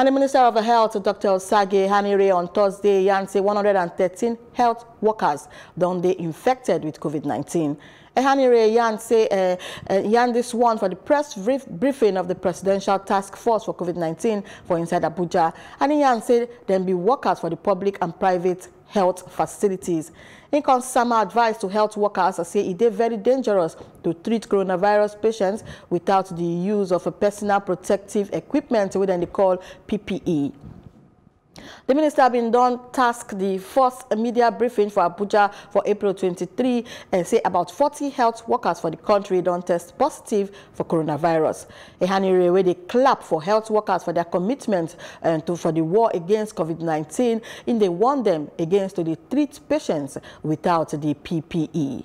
And the Minister of Health, Dr. Osagie Ehanire, on Thursday, yarn say 113 health workers don't they infected with COVID-19. Ehanire Yan say uh, uh, Yan this one for the press brief, briefing of the Presidential Task Force for COVID-19 for inside Abuja. And Yan say there be workers for the public and private health facilities. In consumer advice to health workers, I say it is very dangerous to treat coronavirus patients without the use of a personal protective equipment, which they call PPE. The minister have been done task the first media briefing for Abuja for April 23 and say about 40 health workers for the country don't test positive for coronavirus. Ehanire where they clap for health workers for their commitment and uh, to, for the war against COVID-19 and they warn them against to treat patients without the PPE.